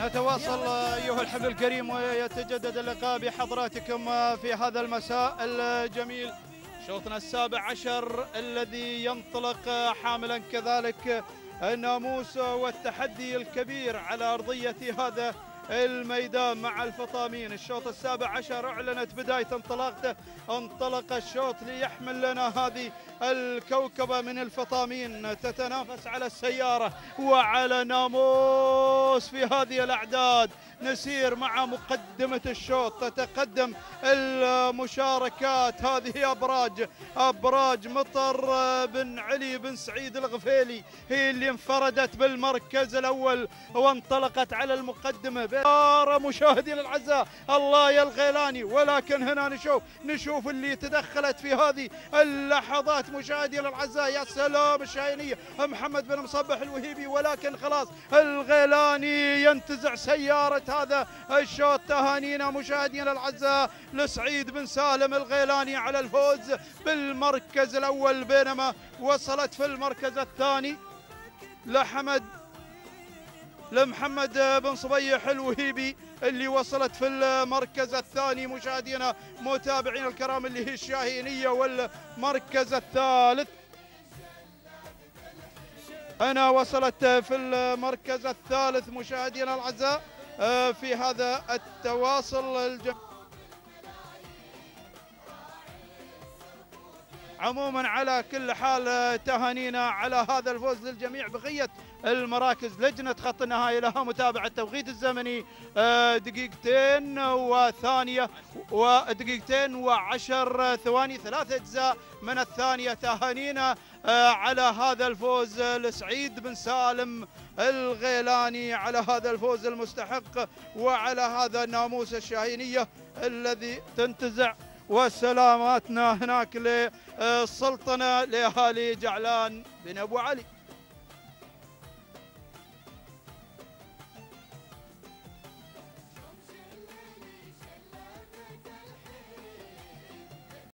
نتواصل أيها الحفل الكريم ويتجدد اللقاء بحضراتكم في هذا المساء الجميل. شوطنا السابع عشر الذي ينطلق حاملا كذلك الناموس والتحدي الكبير على أرضية هذا الميدان مع الفطامين. الشوط السابع عشر أعلنت بداية انطلاقته. انطلق الشوط ليحمل لنا هذه الكوكبة من الفطامين. تتنافس على السيارة وعلى ناموس في هذه الأعداد. نسير مع مقدمة الشوط. تتقدم المشاركات. هذه أبراج. أبراج مطر بن علي بن سعيد الغفيلي. هي اللي انفردت بالمركز الأول وانطلقت على المقدمة. مشاهدينا الأعزاء. الله يا الغيلاني. ولكن هنا نشوف نشوف اللي تدخلت في هذه اللحظات مشاهدينا الأعزاء. يا سلام الشاينية محمد بن مصبح الوهيبي. ولكن خلاص الغيلاني ينتزع سيارة هذا الشوط تهانينا مشاهدينا الاعزاء لسعيد بن سالم الغيلاني على الفوز بالمركز الأول بينما وصلت في المركز الثاني لحمد لمحمد بن صبيح الوهيبي اللي وصلت في المركز الثاني مشاهدينا متابعينا الكرام اللي هي الشاهينية والمركز الثالث. أنا وصلت في المركز الثالث مشاهدينا الأعزاء آه، في هذا التواصل الجميل عموما على كل حال آه، تهانينا على هذا الفوز للجميع بقية المراكز. لجنة خط النهائي لها متابعة التوقيت الزمني آه، دقيقتين وثانية ودقيقتين وعشر ثواني ثلاث أجزاء من الثانية. تهانينا على هذا الفوز لسعيد بن سالم الغيلاني على هذا الفوز المستحق وعلى هذا الناموس الشاهينية الذي تنتزع وسلاماتنا هناك للسلطنة لأهالي جعلان بن أبو علي.